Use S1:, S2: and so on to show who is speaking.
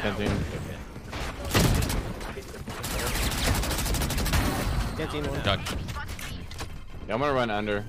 S1: Canteen.
S2: Canteen one.
S3: Duck.
S1: Yeah, I'm gonna run under.